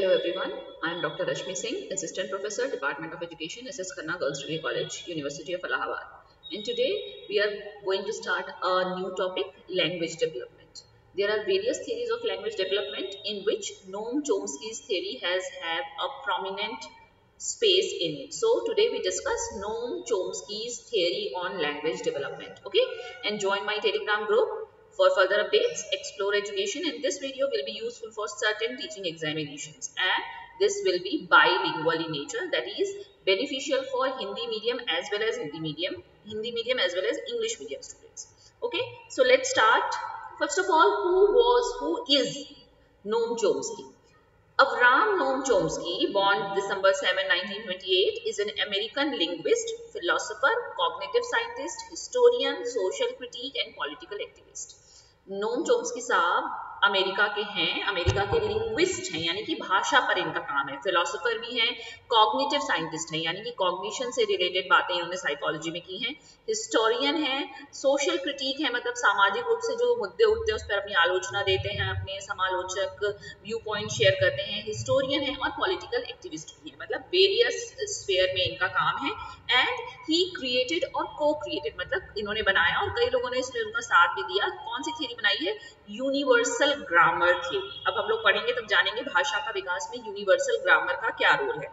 Hello everyone, I am Dr. Rashmi Singh, Assistant Professor, Department of Education, SS Khanna Girls Degree College, University of Allahabad. And today we are going to start a new topic, language development. There are various theories of language development in which Noam Chomsky's theory has have a prominent space in it. So today we discuss Noam Chomsky's theory on language development. Okay, and join my Telegram group for further updates, explore education and this video will be useful for certain teaching examinations and this will be bilingual in nature that is beneficial for Hindi medium as well as Hindi medium, Hindi medium as well as English medium students. Okay, so let's start. First of all, who was, who is Noam Chomsky? Avram Noam Chomsky, born December 7, 1928, is an American linguist, philosopher, cognitive scientist, historian, social critic and political activist. Noam Chomsky साहब America के हैं, America के linguist हैं, यानी कि भाषा पर इनका काम है। फिलोसोफर भी हैं कॉग्निटिव साइंटिस्ट हैं, यानी कि कॉग्निशन से रिलेटेड बातें इन्होंने साइकोलॉजी में की हैं। हिस्टोरियन है सोशल क्रिटिक है मतलब सामाजिक रूप से जो मुद्दे उठते हैं, उस पर अपनी आलोचना देते हैं, अपने समालोचक व्यू पॉइंट शेयर करते हैं। हिस्टोरियन है और पॉलिटिकल एक्टिविस्ट भी है मतलब वेरियस स्पेयर में इनका काम है। एंड ही क्रिएटेड और को क्रिएटेड मतलब इन्होंने बनाया और कई लोगों ने इसमें उनका साथ भी दिया। कौन सी थ्योरी बनाई है? यूनिवर्सल ग्रामर थ्योरी अब हम लोग पढ़ेंगे तब जानेंगे भाषा का विकास में यूनिवर्सल ग्रामर का क्या रोल है।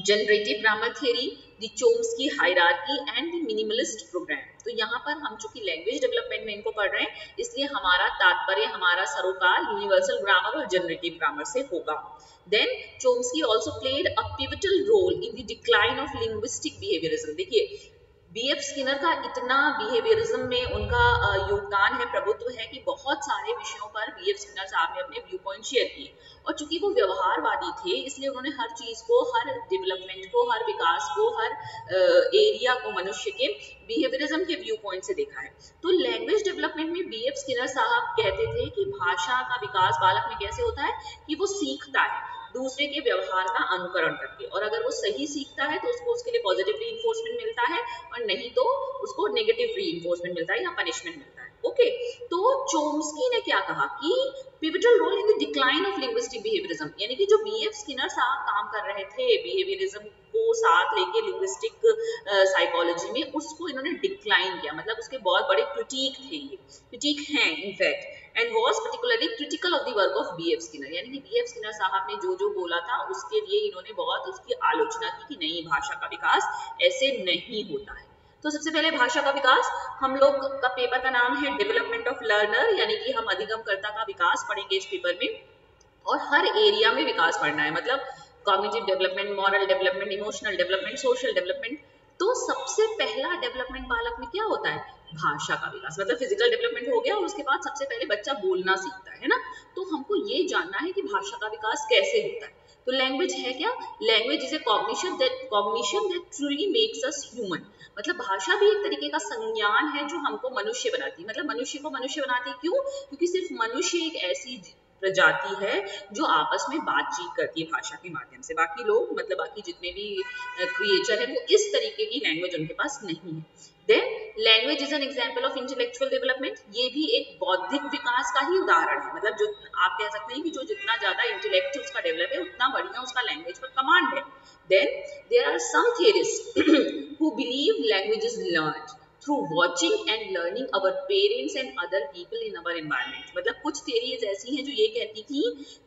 Generative grammar theory the Chomsky hierarchy and the minimalist program तो यहाँ पर हम चूँकि लैंग्वेज डेवलपमेंट में इनको पढ़ रहे हैं, इसलिए हमारा तात्पर्य, हमारा सरोकार यूनिवर्सल ग्रामर और जनरेटिव ग्रामर से होगा। Then Chomsky also played a pivotal role in the decline of linguistic behaviourism देखिए बी एफ़ स्किनर का इतना बिहेवियरिज्म में उनका योगदान है, प्रभुत्व है कि बहुत सारे विषयों पर बी एफ़ स्किनर साहब ने अपने व्यू पॉइंट शेयर किए। और चूँकि वो व्यवहारवादी थे, इसलिए उन्होंने हर चीज़ को, हर डेवलपमेंट को, हर विकास को, हर एरिया को मनुष्य के बिहेवियरिज्म के व्यू पॉइंट से देखा है। तो लैंग्वेज डेवलपमेंट में बी एफ़ स्किनर साहब कहते थे कि भाषा का विकास बालक में कैसे होता है? कि वो सीखता है। दूसरे के व्यवहार का अनुकरण करके। और अगर वो सही सीखता है तो उसको उसके लिए पॉजिटिव री मिलता है और नहीं तो उसको नेगेटिव री मिलता है या पनिशमेंट मिलता है। ओके तो चोम्स्की ने क्या कहा कि pivotal role in the decline of linguistic behaviourism यानी कि जो बीएफ स्किनर साहब काम कर रहे थे बिहेवियरिज्म को साथ लेके लिंग्विस्टिक साइकोलॉजी में, उसको इन्होंने डिक्लाइन किया। मतलब उसके बहुत बड़े क्रिटिक थे ये। क्रिटिक हैं in fact and was particularly critical of the work of BF Skinner यानी कि बीएफ स्किनर साहब ने जो जो बोला था, उसके लिए इन्होंने बहुत उसकी आलोचना की कि नहीं, भाषा का विकास ऐसे नहीं होता है। तो सबसे पहले भाषा का विकास, हम लोग का पेपर का नाम है डेवलपमेंट ऑफ़ लर्नर यानी कि हम अधिगमकर्ता का विकास पढ़ेंगे इस पेपर में। और हर एरिया में विकास पढ़ना है मतलब cognitive development moral development emotional development social development तो सबसे पहला डेवलपमेंट बालक में क्या होता है? भाषा का विकास। मतलब फ़िज़िकल डेवलपमेंट हो गया और उसके बाद सबसे पहले बच्चा बोलना सीखता है ना? तो हमको ये जानना है कि भाषा का विकास कैसे होता है। तो लैंग्वेज है क्या? Language is a cognition that cognition that truly makes us human मतलब भाषा भी एक तरीके का संज्ञान है जो हमको मनुष्य बनाती है। मतलब मनुष्य को मनुष्य बनाती है क्यों? क्योंकि सिर्फ़ मनुष्य एक ऐसी प्रजाति है जो आपस में बातचीत करती है भाषा के माध्यम से। बाकी लोग मतलब बाकी जितने भी क्रिएचर है, वो इस तरीके की लैंग्वेज उनके पास नहीं है। Then language is an example of intellectual development ये भी एक बौद्धिक विकास का ही उदाहरण है। मतलब जो आप कह सकते हैं कि जो जितना ज़्यादा इंटेलेक्ट उसका डेवलप है, उतना बढ़िया उसका लैंग्वेज पर कमांड है। Then there are some theorists who believe language is learn through watching and learning our parents and other people in our environment मतलब कुछ theories ऐसी हैं जो ये कहती थी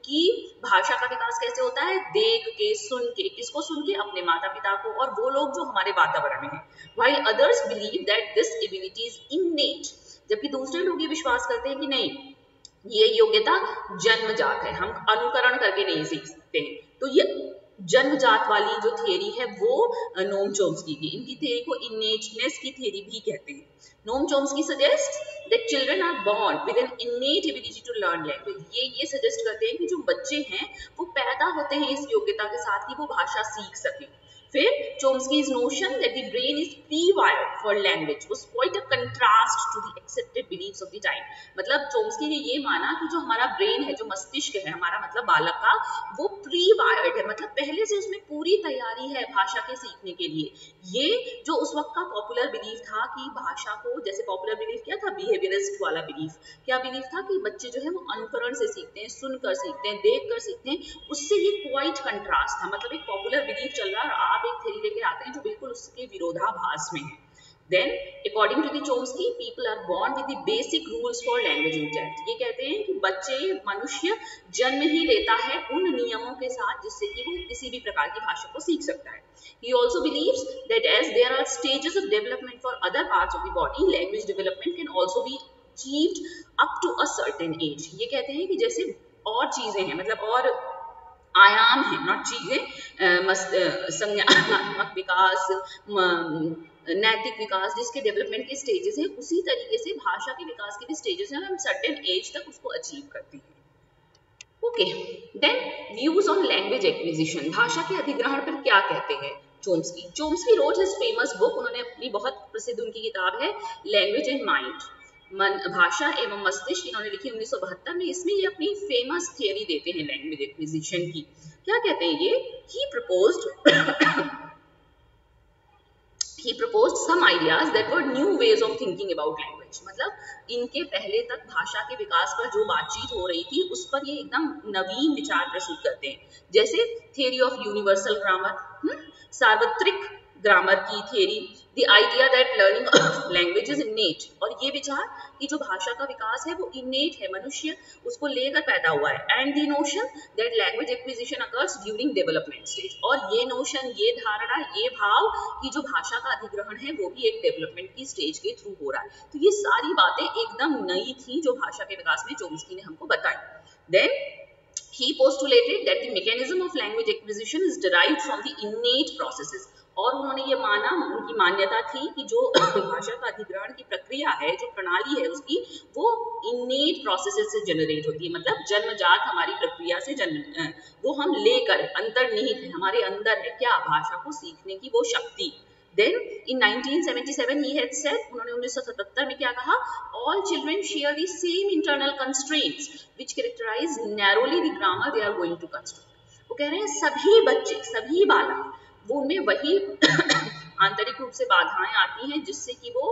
कि भाषा का विकास कैसे होता है देख के सुन के किसको सुन के अपने माता पिता को और वो लोग जो हमारे वातावरण में हैं while others believe that this ability is innate जबकि दूसरे लोग ये विश्वास करते हैं कि नहीं ये योग्यता जन्मजात है हम अनुकरण करके नहीं सीख सकते हैं तो ये जन्मजात वाली जो थियरी है, वो नोम चोम्सकी की। इनकी थियरी को इनेटनेस की थियरी भी कहते हैं। Noam Chomsky suggest that children are born with an innate ability to learn language ये ये सजेस्ट करते हैं कि जो बच्चे हैं, वो पैदा होते हैं इस योग्यता के साथ कि वो भाषा सीख सकें। फिर Chomsky's notion that the brain is pre-wired for language was quite a contrast to the accepted beliefs of the time. मतलब चोम्स्की ने ये माना कि जो हमारा ब्रेन है, जो मस्तिष्क है, हमारा मतलब बालक का, वो प्री वायर्ड है। मतलब पहले से उसमें पूरी तैयारी है भाषा के सीखने के लिए। ये जो उस वक्त का पॉपुलर बिलीफ था कि भाषा को, जैसे पॉपुलर बिलीफ क्या था? बिहेवियरिस्ट वाला बिलीफ क्या बिलीफ था कि बच्चे जो है वो अनुकरण से सीखते हैं, सुनकर सीखते हैं देख कर सीखते हैं? उससे ये क्वाइट कंट्रास्ट था। मतलब एक पॉपुलर बिलीफ चल रहा है और आप एक थेरी लेके आते हैं जो बिल्कुल उसके विरोधाभास में है Then, according to the Chomsky, people are born with the basic rules for language intent. ये कहते हैं कि बच्चे मनुष्य जन्म ही लेता है उन नियमों के साथ जिससे कि वो किसी भी प्रकार की भाषा को सीख सकता है He also believes that as there are stages of development for other parts of the body, language development can also be achieved up to a certain age. ये कहते हैं कि जैसे और चीज़ें हैं मतलब और आयाम है नॉट चीज़ें संज्ञानात्मक विकास नैतिक विकास जिसके डेवलपमेंट के स्टेजेस हैं, उसी तरीके से भाषा के विकास के भी स्टेजेस हैं हम सर्टेन एज तक उसको अचीव करते हैं। Okay then views on language acquisition भाषा के अधिग्रहण पर क्या कहते हैं? Chomsky Chomsky rose his famous book उन्होंने अपनी बहुत प्रसिद्ध उनकी किताब है लैंग्वेज एंड माइंड मन, भाषा एवं मस्तिष्क इन्होंने लिखी उन्नीस में। इसमें ये अपनी फ़ेमस थियोरी देते हैं लैंग्वेज एक्विजिशन की। क्या कहते हैं ये? He proposed he proposed some ideas that were new ways of thinking about language. मतलब इनके पहले तक भाषा के विकास पर जो बातचीत हो रही थी, उस पर ये एकदम नवीन विचार प्रस्तुत करते हैं। जैसे थियरी ऑफ़ यूनिवर्सल ग्रामर सार्वत्रिक ग्रामर की theory the idea that learning language is innate और ये विचार कि जो भाषा का विकास है वो इनेट है, मनुष्य उसको लेकर पैदा हुआ है। And the notion that language acquisition occurs during development stage और ये नोशन ये धारणा, ये भाव कि जो भाषा का अधिग्रहण है वो भी एक डेवलपमेंट की स्टेज के थ्रू हो रहा है। तो ये सारी बातें एकदम नई थी जो भाषा के विकास में चोम्स्की ने हमको बताई। Then he postulated that the mechanism of language acquisition is derived from the innate processes. और उन्होंने ये माना, उनकी मान्यता थी कि जो भाषा का अधिग्रहण की प्रक्रिया है, जो प्रणाली है उसकी, वो इनेट प्रोसेस से जनरेट होती है। मतलब जन्मजात हमारी प्रक्रिया से जन्म वो हम लेकर अंतर्निहित है, हमारे अंदर है क्या भाषा को सीखने की वो शक्ति। Then in 1977 he had said, उन्होंने 1977 में क्या कहा, all children share the same internal constraints which characterize narrowly the grammar they are going to construct. वो कह रहे हैं, सभी बच्चे, सभी बालक वो उनमें वही आंतरिक रूप से बाधाएँ आती हैं जिससे कि वो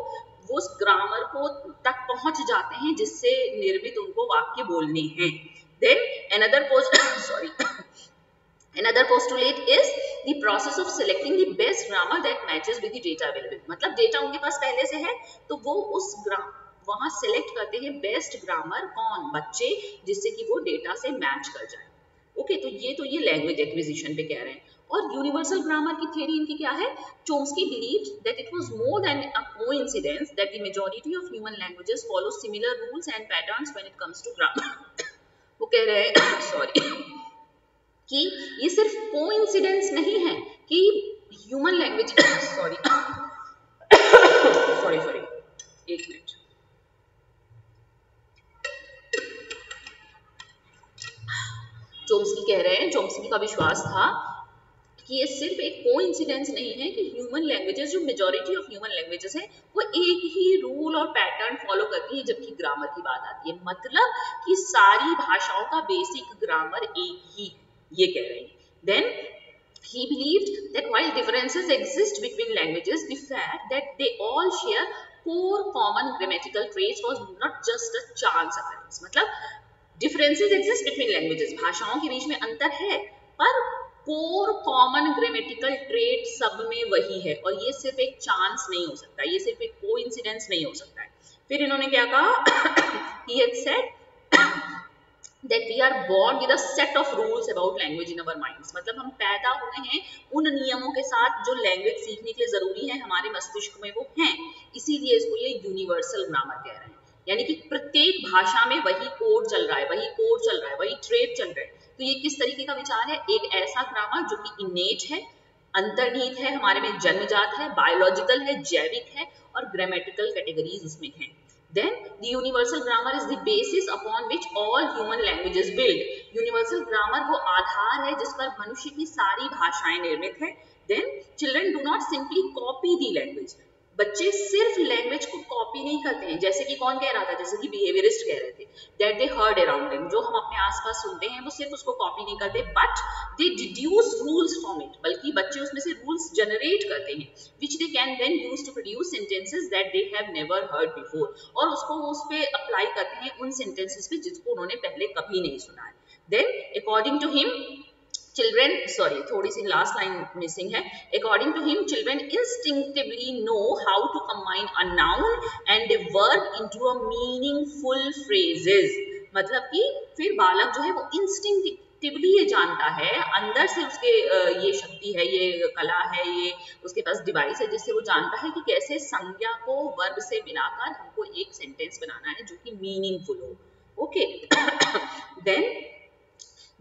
वो उस ग्रामर को तक पहुँच जाते हैं जिससे निर्मित उनको वाक्य बोलने हैं। Then another post sorry another postulate is the process of selecting the best grammar that matches with the data available. मतलब डेटा उनके पास पहले से है तो वो उस ग्राम वहाँ सेलेक्ट करते हैं बेस्ट ग्रामर कौन? बच्चे जिससे कि वो डेटा से मैच कर जाए। ओके okay, तो ये तो ये लैंग्वेज एक्विजिशन पे कह रहे हैं। और यूनिवर्सल ग्रामर की थियरी इनकी क्या है? Chomsky believe that it was more than a coincidence that the majority of human languages follow similar rules and patterns when it comes to grammar वो कह रहे हैं सॉरी कि ये सिर्फ़ कोइंसिडेंस नहीं है कि human language sorry sorry sorry एक मिनट चोम्स्की कह रहे हैं चोम्स्की का विश्वास था कि ये सिर्फ़ एक को नहीं है कि ह्यूमन लैंग्वेजेस जो मेजोरिटी ऑफ़ ह्यूमन लैंग्वेजेस है, वो एक ही रूल और पैटर्न फॉलो करती है, जबकि ग्रामर की बात आती है। मतलब कि सारी भाषाओं का बेसिक ग्रामर एक ही, ये कह रहे हैं। Then he believe that while differences exist between languages the fact that they all share four common grammatical traits was not just a chance मतलब डिफरेंसेज एग्जिस्ट बिटवीन लैंग्वेजेस भाषाओं के बीच में अंतर है, पर कोर कॉमन ग्रामेटिकल ट्रेट सब में वही है और ये सिर्फ़ एक चांस नहीं हो सकता, ये सिर्फ़ एक कोइंसिडेंस नहीं हो सकता है। फिर इन्होंने क्या कहा? He had said that we are born with a set of rules about language in our minds. मतलब हम पैदा हुए हैं उन नियमों के साथ जो लैंग्वेज सीखने के लिए ज़रूरी है हमारे मस्तिष्क में वो हैं। इसीलिए इसको ये यूनिवर्सल ग्रामर कह रहे हैं। यानी कि प्रत्येक भाषा में वही कोड चल रहा है, वही कोड चल रहा है, वही ट्रेड चल रहा है। तो ये किस तरीके का विचार है? एक ऐसा ग्रामर जो कि इनेट है, अंतर्निहित है हमारे में, जन्मजात है बायोलॉजिकल है, जैविक है और ग्रामेटिकल कैटेगरीज उसमें हैं। Then the universal grammar is the basis upon which all human languages build universal grammar वो आधार है जिस पर मनुष्य की सारी भाषाएँ निर्मित है। Then children do not simply copy the language बच्चे सिर्फ़ लैंग्वेज को कॉपी नहीं करते हैं। जैसे कि कौन कह रहा था? जैसे कि बिहेवियरिस्ट कह रहे थे दैट दे हर्ड अराउंड जो हम अपने आसपास सुनते हैं, वो सिर्फ़ उसको कॉपी नहीं करते but they deduce rules from it बल्कि बच्चे उसमें से रूल्स जनरेट करते हैं which they can then use to produce sentences that they have never heard before और उसको उस पर अप्लाई करते हैं उन सेंटेंसेज पे जिसको उन्होंने पहले कभी नहीं सुना है। Then according to him children sorry थोड़ी सी last line missing है according to him children instinctively know how to combine a noun and a verb into a meaningful phrases मतलब कि फिर बालक जो है वो इंस्टिंक्टिवली ये जानता है अंदर से उसके ये शक्ति है ये कला है ये उसके पास डिवाइस है जिससे वो जानता है कि कैसे संज्ञा को वर्ब से मिलाकर हमको एक सेंटेंस बनाना है जो कि मीनिंगफुल हो okay then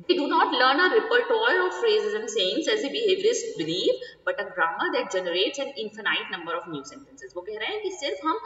They do not learn a repertoire of phrases and sayings as the behaviorists believe, but a grammar that generates an infinite number of new sentences. वो कह रहे हैं कि सिर्फ़ हम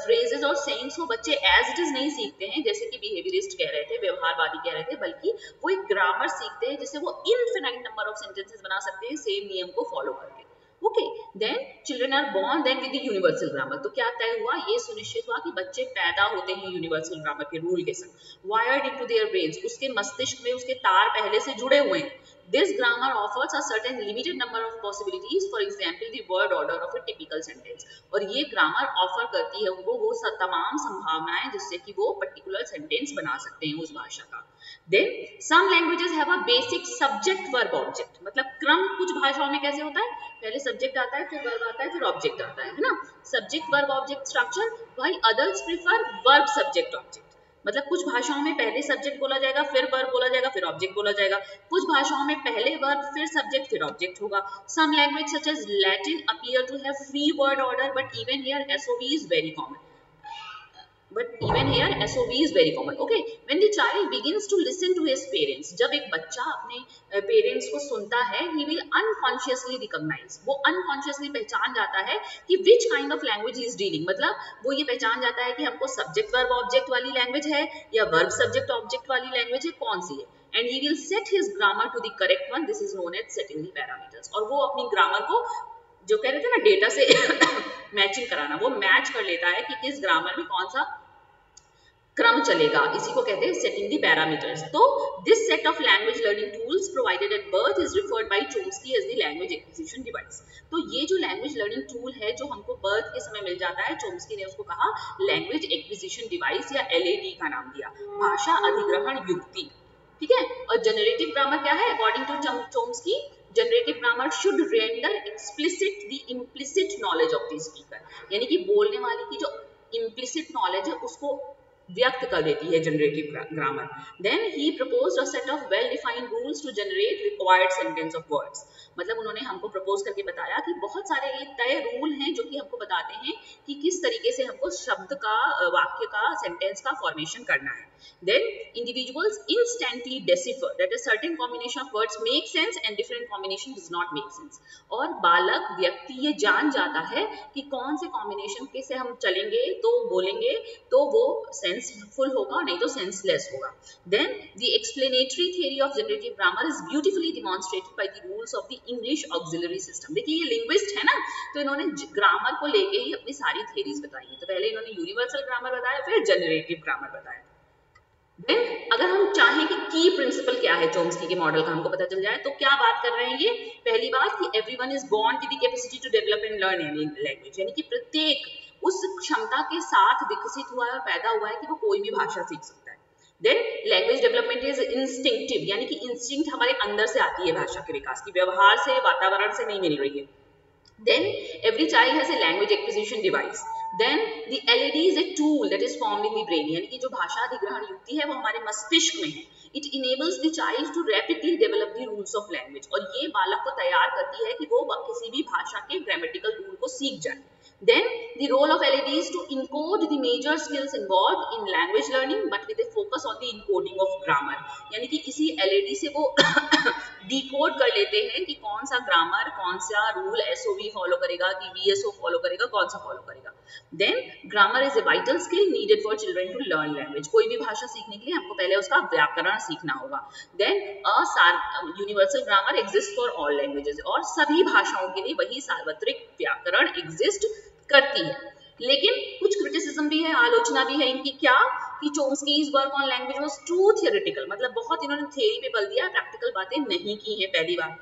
phrases और sayings को बच्चे as it is नहीं सीखते हैं जैसे कि behaviorist कह रहे थे व्यवहारवादी कह रहे थे बल्कि वो एक grammar सीखते हैं जिससे वो infinite number of sentences बना सकते हैं same नियम को follow करके okay then children are born then with universal grammar तो क्या तय हुआ? ये सुनिश्चित हुआ कि बच्चे पैदा होते हैं यूनिवर्सल ग्रामर के रूल के साथ। वायर्ड इनटू देयर ब्रेन्स उसके मस्तिष्क में उसके तार पहले से जुड़े हुए हैं। This grammar offers a certain limited number of possibilities, for example, the word order of a typical sentence. और ये grammar offer करती है उनको वो तमाम संभावनाएँ जिससे कि वो particular sentence बना सकते हैं उस भाषा का Then some languages have a basic subject verb object. मतलब क्रम कुछ भाषाओं में कैसे होता है पहले सब्जेक्ट आता है फिर वर्ब आता है फिर ऑब्जेक्ट आता है है ना subject verb object structure while others prefer verb subject object मतलब कुछ भाषाओं में पहले सब्जेक्ट बोला जाएगा, फिर वर्ब बोला जाएगा, फिर ऑब्जेक्ट बोला जाएगा। कुछ भाषाओं में पहले वर्ब फिर सब्जेक्ट फिर ऑब्जेक्ट होगा। Some language such as Latin appear to have free word order but even here SOV is very common but even here S O V is very common okay when the child begin to listen to his parents जब एक बच्चा अपने parents को सुनता है he will unconsciously recognise वो unconsciously पहचान जाता है कि which kind of language is dealing मतलब वो ये पहचान जाता है कि हमको सब्जेक्ट वर्ब ऑब्जेक्ट वाली लैंग्वेज है, या वर्ब सब्जेक्ट ऑब्जेक्ट वाली लैंग्वेज है, कौन सी है? And he will set his grammar to the correct one this is known at setting the parameters और वो अपनी ग्रामर को, जो कह रहे थे ना डेटा से मैचिंग कराना, वो मैच कर लेता है कि किस ग्रामर में कौन सा क्रम चलेगा। इसी को कहते हैं सेटिंग दी पैरामीटर्स तो this set of language learning tools provided at birth is referred by Chomsky as the language acquisition device तो ये जो लैंग्वेज लर्निंग टूल है जो हमको बर्थ के समय मिल जाता है चोम्स्की ने उसको कहा लैंग्वेज एक्विजिशन डिवाइस या एलएडी का नाम दिया। भाषा अधिग्रहण युक्ति। ठीक है? और जनरेटिव ग्रामर क्या है? According to Chomsky generative grammar should render explicit the implicit knowledge of the speaker यानी कि बोलने वाले की जो इम्प्लिसिट नॉलेज है, उसको व्यक्त कर देती है generative grammar then he propose a set of well defined rules to generate required sentence of words मतलब उन्होंने हमको प्रपोज करके बताया कि बहुत सारे ये तय रूल हैं जो कि हमको बताते हैं कि किस तरीके से हमको शब्द का वाक्य का सेंटेंस का फॉर्मेशन करना है. Then individuals instantly decipher that a certain combination of words make sense and different combination does not make sense और बालक, व्यक्ति ये जान जाता है कि कौन से कॉम्बिनेशन के से हम चलेंगे तो बोलेंगे तो वो सेंसफुल होगा, नहीं तो सेंसलेस होगा। Then the explanatory theory of generative grammar is beautifully demonstrated by the rules of the English auxiliary system देखिए, ये लिंग्विस्ट है ना तो इन्होंने ग्रामर को लेके ही अपनी सारी थियरीज बताई है। तो पहले इन्होंने यूनिवर्सल ग्रामर बताया, फिर जनरेटिव ग्रामर बताया। देन अगर हम चाहें कि की प्रिंसिपल क्या है चोम्स्की के मॉडल का, हमको पता चल जाए तो क्या बात कर रहे हैं ये? पहली बात कि everyone is born with the capacity to develop and learn any language यानी कि प्रत्येक साथ विकसित हुआ है, पैदा हुआ है कि वो कोई भी भाषा सीख सकता है। Then language development is instinctive यानी कि इंस्टिंक्ट हमारे अंदर से आती है भाषा के विकास की, व्यवहार से, वातावरण से नहीं मिल रही है। Then every child has a language acquisition device then the L E D is a tool that is form in the brain यानी कि जो भाषा अधिग्रहण युक्ति है, वो हमारे मस्तिष्क में है। It enables the child to rapidly develop the rules of language और ये बालक को तैयार करती है कि वो किसी भी भाषा के ग्रामेटिकल रूल को सीख जाए। Then the role of LED is to encode the major skills involved in language learning but with a focus on the encoding of grammar. यानी कि इसी LED से वो decode कर लेते हैं कि कौन सा grammar, कौन सा rule SOV follow करेगा कि VSO follow करेगा कौन सा follow करेगा then grammar is a vital skill needed for children to learn language कोई भी भाषा सीखने के लिए हमको पहले उसका व्याकरण सीखना होगा। Then universal grammar exist for all languages और सभी भाषाओं के लिए वही सार्वत्रिक व्याकरण एग्जिस्ट करती है। लेकिन, कुछ क्रिटिसिज्म भी है, आलोचना भी है इनकी क्या? कि Chomsky's work on language was too theoretical मतलब बहुत इन्होंने थ्योरी पे बल दिया प्रैक्टिकल बातें नहीं की हैं पहली बार।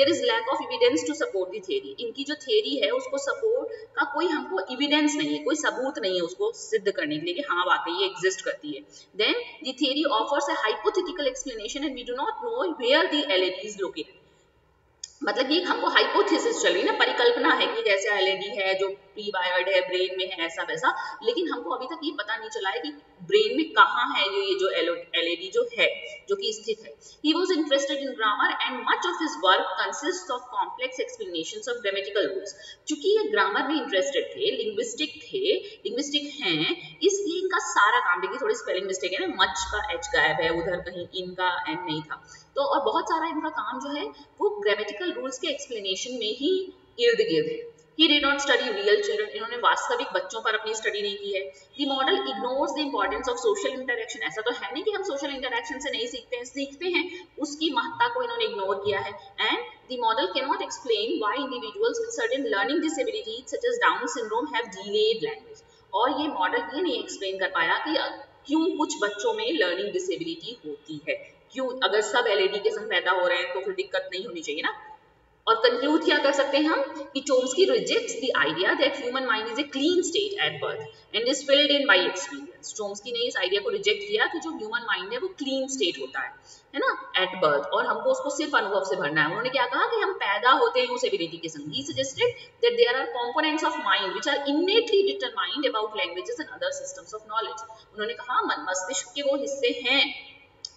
There is lack of evidence to support the theory इनकी जो थेरी है, उसको सपोर्ट का कोई हमको एविडेंस नहीं है, कोई सबूत नहीं है उसको सिद्ध करने के लिए कि हाँ वाकई ये एग्जिस्ट करती है। Then the theory offers a hypothetical explanation and we do not know where the LED is located मतलब ये हमको हाइपोथेसिस चल रही है ना, परिकल्पना है कि जैसे एलईडी है, जो प्री वायर्ड है ब्रेन में है, ऐसा वैसा। लेकिन हमको अभी तक ये पता नहीं चला है कि ब्रेन में कहाँ है जो ये जो एलईडी जो है, जो कि स्थित है। He was interested in grammar and much of his work consist of complex explanations of grammatical rules क्योंकि ये ग्रामर में इंटरेस्टेड थे लिंग्विस्टिक थे लिंग्विस्टिक हैं, इसलिए इनका सारा काम, देखिए थोड़ी स्पेलिंग मिस्टेक है ना, मच का एच गायब है, उधर कहीं इनका एन नहीं था। तो और बहुत सारा इनका काम जो है, वो ग्रामेटिकल रूल्स के एक्सप्लेनेशन में ही इर्द गिर्द है। He did not study real children इन्होंने वास्तविक बच्चों पर अपनी स्टडी नहीं की है। The model ignores the importance of social interaction ऐसा तो है नहीं कि हम सोशल इंटरेक्शन से नहीं सीखते हैं सीखते हैं। उसकी महत्ता को इन्होंने इग्नोर किया है। And the model can not explain why individuals with certain learning disabilities such as Down syndrome have delayed language और ये मॉडल ये नहीं एक्सप्लेन कर पाया कि क्यों कुछ बच्चों में लर्निंग डिसेबिलिटी होती है। क्यों, अगर सब एलईडी के संग पैदा हो रहे हैं तो फिर दिक्कत नहीं होनी चाहिए ना? और कंक्लूड क्या कर सकते हैं हम कि Chomsky rejects the idea that human mind is a clean slate at birth and is filled in by experience Chomsky ने इस आइडिया को रिजेक्ट किया कि जो ह्यूमन माइंड है वो क्लीन स्टेट होता है है ना एट बर्थ और हमको उसको सिर्फ़ अनुभव से भरना है। उन्होंने क्या कहा कि हम पैदा होते हैं उस एबिलिटी के संग। He suggested that there are components of mind which are innately determined about languages and other systems of knowledge उन्होंने कहा मन मस्तिष्क के वो हिस्से हैं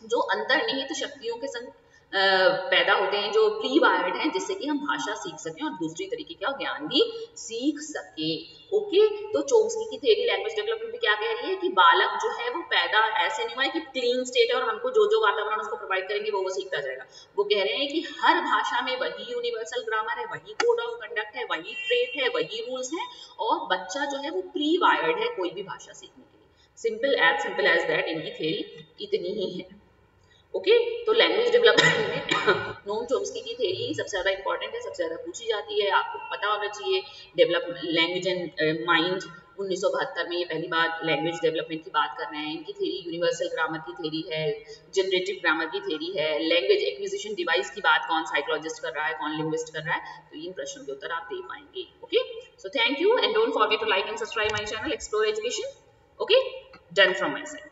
जो अंतर्निहित शक्तियों के संग पैदा होते हैं, जो प्री वायर्ड हैं, जिससे कि हम भाषा सीख सकें और दूसरी तरीके का ज्ञान भी सीख सके। ओके? तो चोम्स्की की थेरी लैंग्वेज डेवलपमेंट क्या कह रही है कि बालक जो है, वो पैदा ऐसे नहीं हुआ है कि क्लीन स्टेट है और हमको जो जो वातावरण उसको प्रोवाइड करेंगे वो वो सीखता जाएगा। वो कह रहे हैं कि हर भाषा में वही यूनिवर्सल ग्रामर है, वही कोड ऑफ़ कंडक्ट है, वही ट्रेट है, वही रूल्स है और बच्चा जो है, वो प्री वायर्ड है कोई भी भाषा सीखने के लिए। Simple as simple as that इनकी थेरी इतनी ही है। ओके तो लैंग्वेज डेवलपमेंट में नोम चोम्स्की की थेरी सबसे ज़्यादा इंपॉर्टेंट है, सबसे ज़्यादा पूछी जाती है, आपको पता होना चाहिए। डेवलप लैंग्वेज एंड माइंड 1972 में ये पहली बार लैंग्वेज डेवलपमेंट की बात कर रहे हैं। इनकी थेरी यूनिवर्सल ग्रामर की थेरी है जनरेटिव ग्रामर की थेरी है लैंग्वेज एक्विजिशन डिवाइस की बात कौन साइकोलॉजिस्ट कर रहा है, कौन लिंग्विस्ट कर रहा है तो इन प्रश्नों के उत्तर आप दे पाएँगे। Okay so thank you and don't forget to like and subscribe my channel explore education okay done from my side